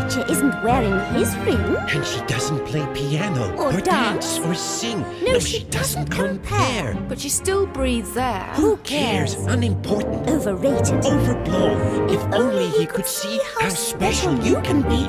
creature isn't wearing his ring. And she doesn't play piano Or dance. or sing. No, she doesn't compare. But she still breathes air. Who Cares? Unimportant. Overrated. Overblown. If only he could see how special you can be.